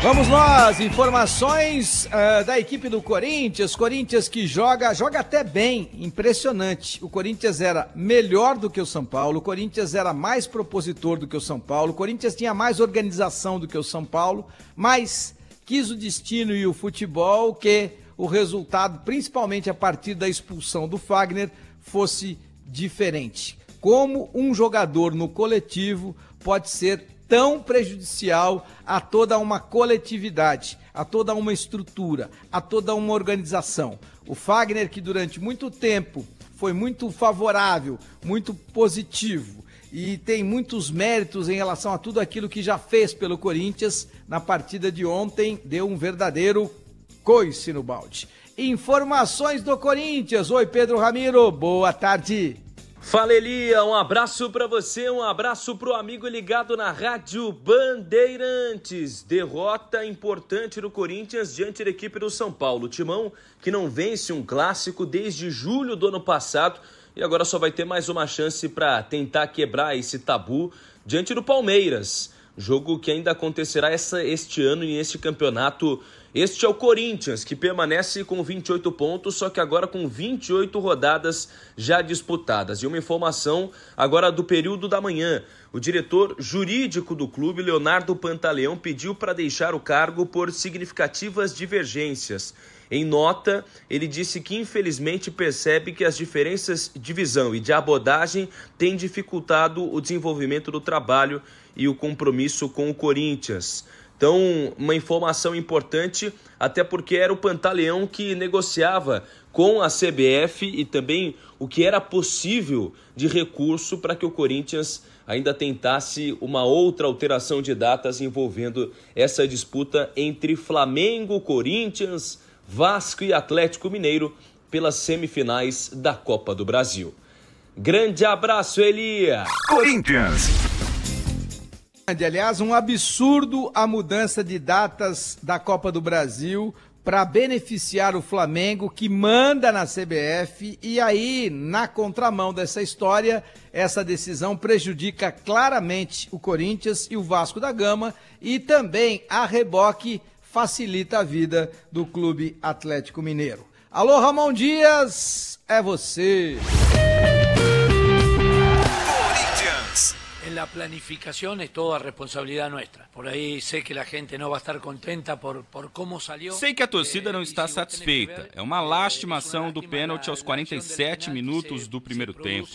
Vamos nós, informações uh, da equipe do Corinthians. Corinthians que joga, joga até bem, impressionante. O Corinthians era melhor do que o São Paulo, o Corinthians era mais propositor do que o São Paulo, o Corinthians tinha mais organização do que o São Paulo, mas quis o destino e o futebol que o resultado, principalmente a partir da expulsão do Fagner, fosse diferente. Como um jogador no coletivo pode ser tão prejudicial a toda uma coletividade, a toda uma estrutura, a toda uma organização. O Fagner, que durante muito tempo foi muito favorável, muito positivo e tem muitos méritos em relação a tudo aquilo que já fez pelo Corinthians, na partida de ontem deu um verdadeiro coice no balde. Informações do Corinthians. Oi, Pedro Ramiro, boa tarde. Fala Elia, um abraço para você, um abraço pro amigo ligado na Rádio Bandeirantes. Derrota importante do Corinthians diante da equipe do São Paulo. Timão que não vence um clássico desde julho do ano passado e agora só vai ter mais uma chance para tentar quebrar esse tabu diante do Palmeiras. Jogo que ainda acontecerá essa, este ano e este campeonato este é o Corinthians, que permanece com 28 pontos, só que agora com 28 rodadas já disputadas. E uma informação agora do período da manhã. O diretor jurídico do clube, Leonardo Pantaleão, pediu para deixar o cargo por significativas divergências. Em nota, ele disse que infelizmente percebe que as diferenças de visão e de abordagem têm dificultado o desenvolvimento do trabalho e o compromisso com o Corinthians. Então, uma informação importante, até porque era o Pantaleão que negociava com a CBF e também o que era possível de recurso para que o Corinthians ainda tentasse uma outra alteração de datas envolvendo essa disputa entre Flamengo, Corinthians, Vasco e Atlético Mineiro pelas semifinais da Copa do Brasil. Grande abraço, Elia! Corinthians! Aliás, um absurdo a mudança de datas da Copa do Brasil para beneficiar o Flamengo, que manda na CBF, e aí, na contramão dessa história, essa decisão prejudica claramente o Corinthians e o Vasco da Gama, e também a reboque facilita a vida do Clube Atlético Mineiro. Alô, Ramon Dias, é você. En la planificación es toda responsabilidad nuestra. Por ahí sé que la gente no va a estar contenta por, por cómo salió. Sei que a torcida não está satisfeita. É uma lastimação do pênalti aos 47 minutos do primeiro tempo.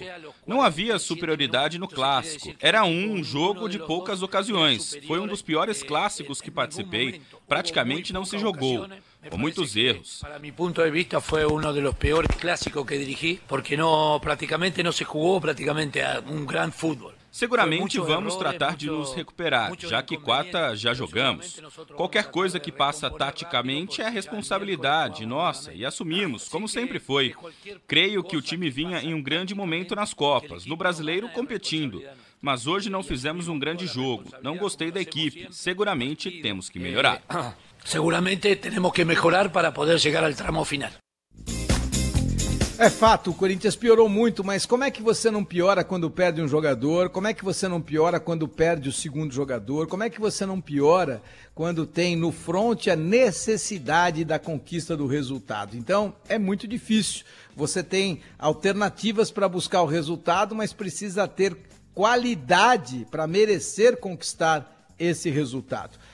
Não havia superioridade no clássico. Era um jogo de poucas ocasiões. Foi um dos piores clássicos que participei. Praticamente não se jogou com muitos erros. Para mi punto de vista fue uno de los peores clásicos que dirigí, porque no prácticamente no se jugó prácticamente a un gran fútbol. Seguramente vamos tratar de nos recuperar, já que quarta já jogamos. Qualquer coisa que passa taticamente é responsabilidade nossa e assumimos, como sempre foi. Creio que o time vinha em um grande momento nas Copas, no brasileiro competindo. Mas hoje não fizemos um grande jogo. Não gostei da equipe. Seguramente temos que melhorar. Seguramente temos que melhorar para poder chegar ao tramo final. É fato, o Corinthians piorou muito, mas como é que você não piora quando perde um jogador? Como é que você não piora quando perde o segundo jogador? Como é que você não piora quando tem no front a necessidade da conquista do resultado? Então, é muito difícil. Você tem alternativas para buscar o resultado, mas precisa ter qualidade para merecer conquistar esse resultado.